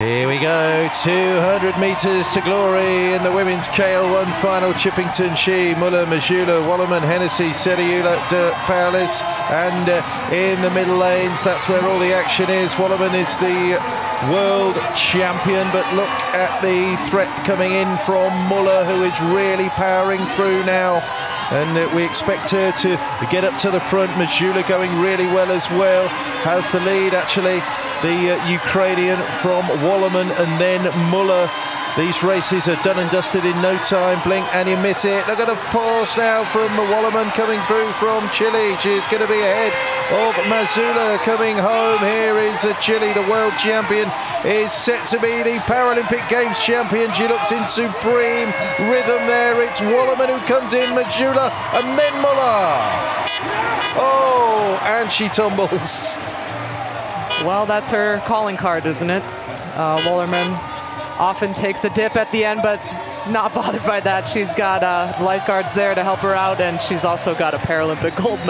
Here we go, 200 metres to glory in the women's KL1 final. Chippington, Shi, Muller, Mazhula, Wollerman, Hennessy, Seriula, De Paolis, and uh, in the middle lanes, that's where all the action is. Wollerman is the world champion, but look at the threat coming in from Muller, who is really powering through now and uh, we expect her to get up to the front. Mazhula going really well as well, has the lead actually the uh, Ukrainian from Wollerman and then Muller. These races are done and dusted in no time. Blink and you miss it. Look at the pause now from Wollerman coming through from Chile. She's going to be ahead of Mazhula coming home. Here is Chile, the world champion, is set to be the Paralympic Games champion. She looks in supreme rhythm there. It's Wollerman who comes in, Mazhula, and then Muller. Oh, and she tumbles. Well, that's her calling card, isn't it? Uh, Wollerman often takes a dip at the end, but not bothered by that. She's got uh, lifeguards there to help her out, and she's also got a Paralympic gold medal.